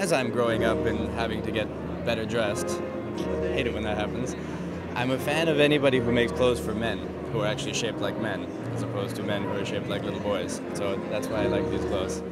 as I'm growing up and having to get better dressed, I hate it when that happens. I'm a fan of anybody who makes clothes for men who are actually shaped like men, as opposed to men who are shaped like little boys. So that's why I like these clothes.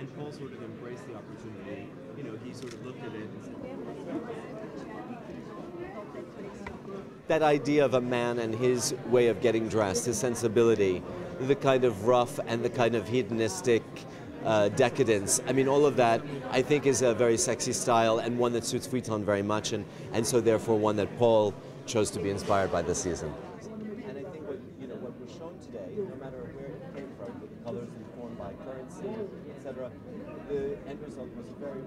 And Paul sort of embraced the opportunity. You know, he sort of looked at it and said, that idea of a man and his way of getting dressed, his sensibility, the kind of rough and the kind of hedonistic uh, decadence. I mean, all of that I think is a very sexy style and one that suits Vuitton very much, and, and so therefore one that Paul chose to be inspired by this season. And I think what, you know, what was shown today, no matter where it came from, the colors informed by currency, etc., the end result was very